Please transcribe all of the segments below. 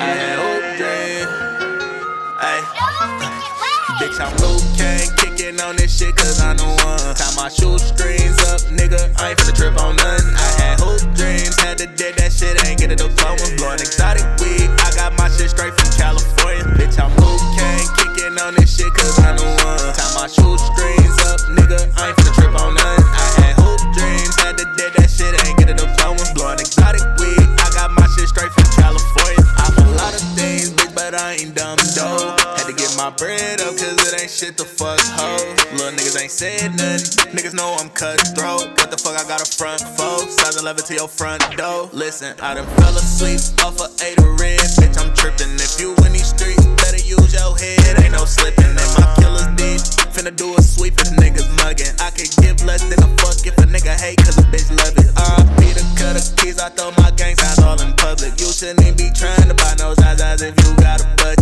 Ay, open. Ay. Bitch, I'm Luke King, kicking on this shit cause I know one. Tie my shoe strings up, nigga, I ain't finna trip on none. I had hoop dreams, had to did that shit. My bread up, cause it ain't shit to fuck hoes. Little niggas ain't said nothing. Niggas know I'm cutthroat. What the fuck I got a front for? Size 11 to your front door. Listen, I done fell asleep off of eight of red. Bitch, I'm tripping. If you in these streets, better use your head. Ain't no slipping. And my killers deep. Finna do a sweep if niggas mugging. I could give less than a fuck if a nigga hate, cause a bitch love it. RP the cutter keys, I throw my gang signs all in public. You shouldn't even be trying to buy no Zazas if you got a budget.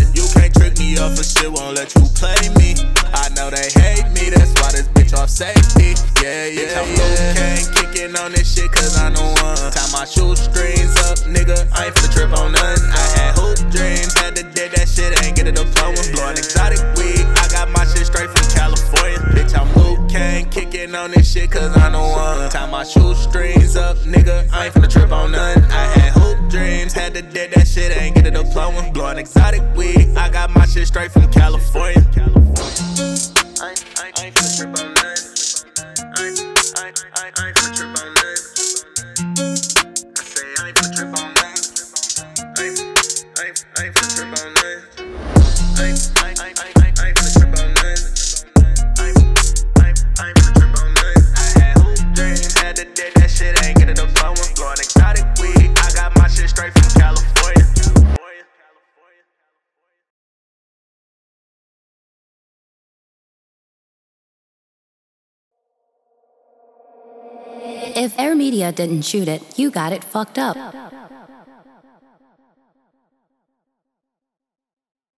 Me off for shit, won't let you play me. I know they hate me, that's why this bitch off safety. Yeah, yeah, bitch, I'm yeah. Kane, kicking on this shit cause I know one. Tie my shoestrings up, nigga, I ain't finna trip on nothing. I had hoop dreams, had to did that shit, ain't get a diploma. Blowing exotic weed, I got my shit straight from California. Bitch, I'm Luke Kane, kicking on this shit cause I know one. Tie my shoestrings up, nigga, I ain't finna trip on nothing. Blowing exotic weed, I got my shit straight from California. I trip on. I I ain't, trip on. I ain't on on If Heir Media didn't shoot it, you got it fucked up.